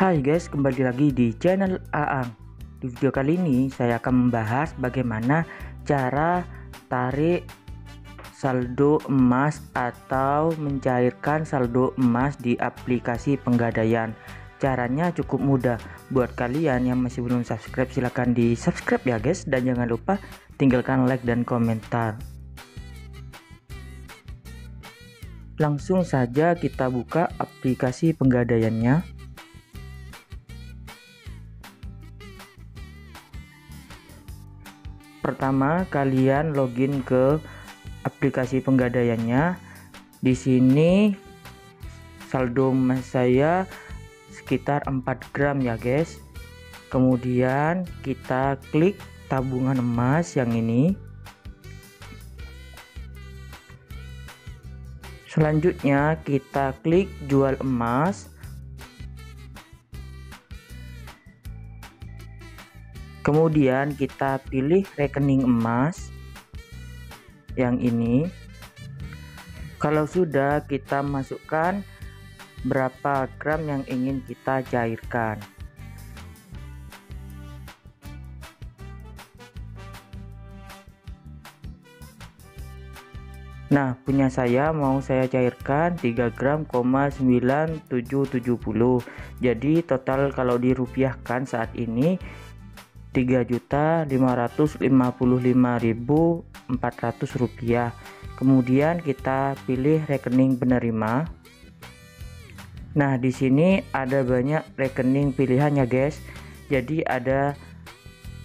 Hai guys, kembali lagi di channel Aang. Di video kali ini saya akan membahas bagaimana cara tarik saldo emas atau mencairkan saldo emas di aplikasi penggadaian. Caranya cukup mudah. Buat kalian yang masih belum subscribe silahkan di subscribe ya guys dan jangan lupa tinggalkan like dan komentar. Langsung saja kita buka aplikasi penggadaiannya. Pertama, kalian login ke aplikasi penggadaiannya. Di sini saldo emas saya sekitar 4 gram ya, guys. Kemudian kita klik tabungan emas yang ini. Selanjutnya kita klik jual emas. Kemudian kita pilih rekening emas yang ini kalau sudah kita masukkan berapa gram yang ingin kita cairkan Nah, punya saya mau saya cairkan 3 gram, 9770. Jadi total kalau dirupiahkan saat ini 3.555.400 rupiah. Kemudian kita pilih rekening penerima. Nah di sini ada banyak rekening pilihannya guys. Jadi ada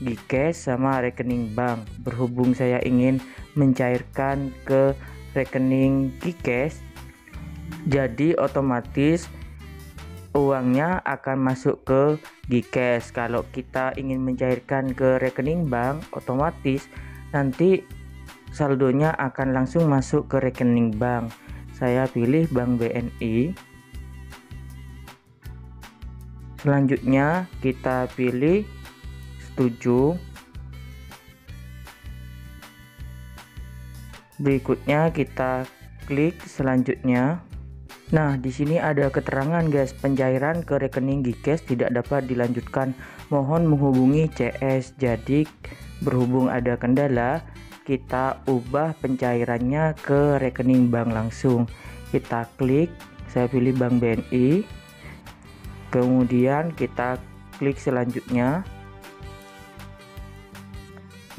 Gcash sama rekening bank. Berhubung saya ingin mencairkan ke rekening Gcash jadi otomatis uangnya akan masuk ke Gcash. Kalau kita ingin mencairkan ke rekening bank otomatis nanti saldonya akan langsung masuk ke rekening bank. Saya pilih bank BNI selanjutnya kita pilih setuju. Berikutnya kita klik selanjutnya Nah, di sini ada keterangan guys, pencairan ke rekening Gcash tidak dapat dilanjutkan. Mohon menghubungi CS. Jadi, berhubung ada kendala, kita ubah pencairannya ke rekening bank langsung. Kita klik, saya pilih Bank BNI. Kemudian kita klik selanjutnya.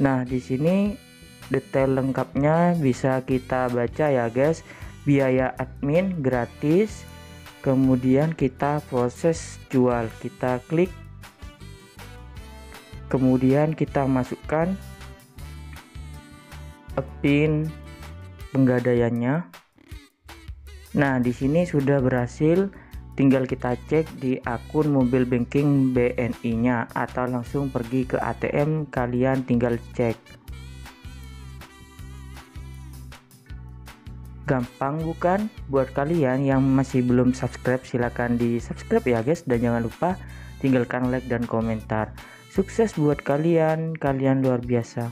Nah, di sini detail lengkapnya bisa kita baca ya, guys biaya admin gratis. Kemudian kita proses jual. Kita klik. Kemudian kita masukkan pin penggadaiannya. Nah di sini sudah berhasil. Tinggal kita cek di akun mobil banking BNI nya atau langsung pergi ke ATM kalian tinggal cek Gampang bukan? Buat kalian yang masih belum subscribe silahkan di subscribe ya guys dan jangan lupa tinggalkan like dan komentar. Sukses buat kalian, kalian luar biasa.